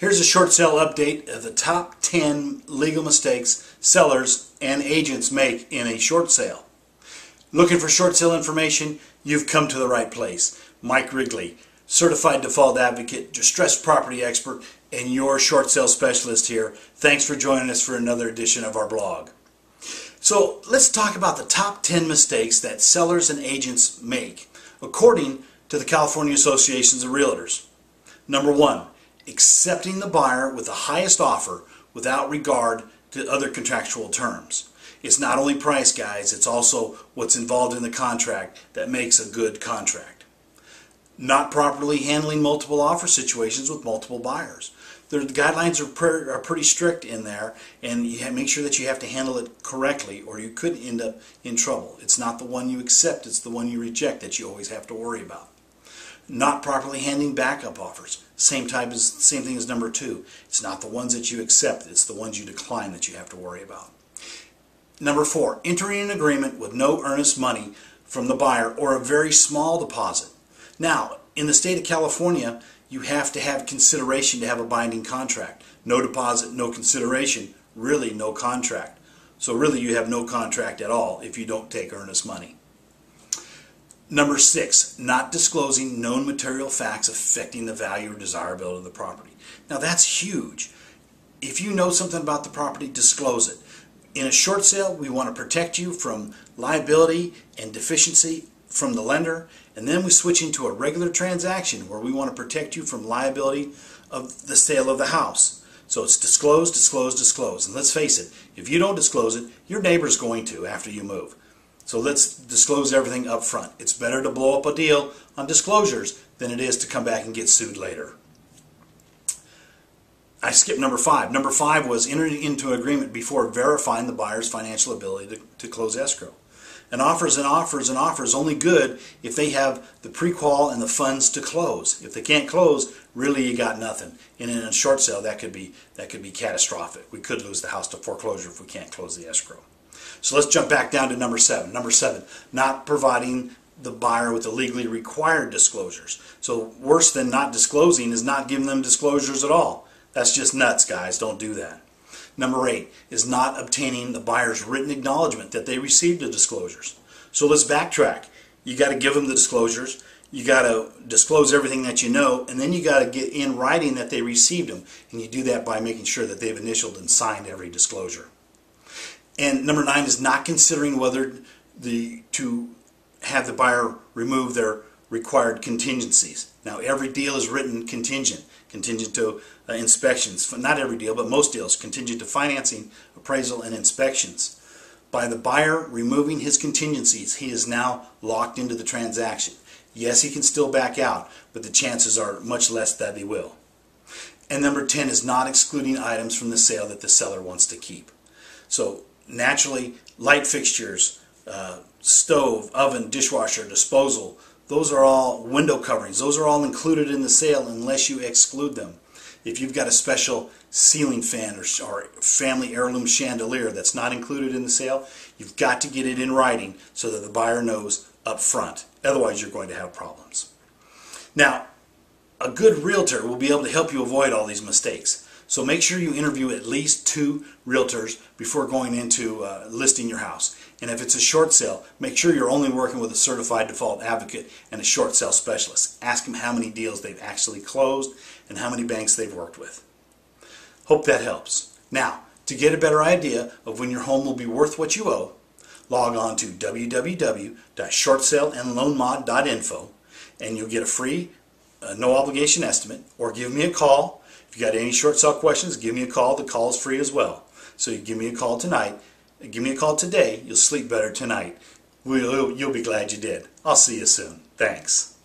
Here's a short sale update of the top 10 legal mistakes sellers and agents make in a short sale. Looking for short sale information? You've come to the right place. Mike Rigley, certified default advocate, distressed property expert, and your short sale specialist here. Thanks for joining us for another edition of our blog. So let's talk about the top 10 mistakes that sellers and agents make according to the California Associations of Realtors. Number one, accepting the buyer with the highest offer without regard to other contractual terms. It's not only price, guys, it's also what's involved in the contract that makes a good contract. Not properly handling multiple offer situations with multiple buyers. The guidelines are, pre are pretty strict in there, and you make sure that you have to handle it correctly, or you could end up in trouble. It's not the one you accept, it's the one you reject that you always have to worry about not properly handing backup offers. Same type as same thing as number two. It's not the ones that you accept, it's the ones you decline that you have to worry about. Number four, entering an agreement with no earnest money from the buyer or a very small deposit. Now, in the state of California, you have to have consideration to have a binding contract. No deposit, no consideration, really no contract. So really you have no contract at all if you don't take earnest money. Number six, not disclosing known material facts affecting the value or desirability of the property. Now that's huge. If you know something about the property, disclose it. In a short sale, we want to protect you from liability and deficiency from the lender, and then we switch into a regular transaction where we want to protect you from liability of the sale of the house. So it's disclose, disclose, disclose. And let's face it, if you don't disclose it, your neighbor's going to after you move. So let's disclose everything up front. It's better to blow up a deal on disclosures than it is to come back and get sued later. I skipped number five. Number five was entering into an agreement before verifying the buyer's financial ability to, to close escrow. An offer is an offer is an offer is only good if they have the pre-qual and the funds to close. If they can't close, really you got nothing. And in a short sale, that could be that could be catastrophic. We could lose the house to foreclosure if we can't close the escrow. So let's jump back down to number seven. Number seven, not providing the buyer with the legally required disclosures. So worse than not disclosing is not giving them disclosures at all. That's just nuts, guys. Don't do that. Number eight is not obtaining the buyer's written acknowledgement that they received the disclosures. So let's backtrack. You got to give them the disclosures. You got to disclose everything that you know, and then you got to get in writing that they received them. And you do that by making sure that they've initialed and signed every disclosure. And number nine is not considering whether the to have the buyer remove their required contingencies. Now every deal is written contingent, contingent to uh, inspections. Not every deal, but most deals, contingent to financing, appraisal, and inspections. By the buyer removing his contingencies, he is now locked into the transaction. Yes, he can still back out, but the chances are much less that he will. And number 10 is not excluding items from the sale that the seller wants to keep. So naturally light fixtures, uh, stove, oven, dishwasher, disposal, those are all window coverings. Those are all included in the sale unless you exclude them. If you've got a special ceiling fan or, or family heirloom chandelier that's not included in the sale, you've got to get it in writing so that the buyer knows up front. Otherwise, you're going to have problems. Now, a good realtor will be able to help you avoid all these mistakes. So make sure you interview at least two realtors before going into uh, listing your house. And if it's a short sale, make sure you're only working with a certified default advocate and a short sale specialist. Ask them how many deals they've actually closed and how many banks they've worked with. Hope that helps. Now, to get a better idea of when your home will be worth what you owe, log on to www.shortsaleandloanmod.info and you'll get a free, uh, no obligation estimate or give me a call if you got any short sale questions, give me a call. The call is free as well. So you give me a call tonight. Give me a call today. You'll sleep better tonight. You'll be glad you did. I'll see you soon. Thanks.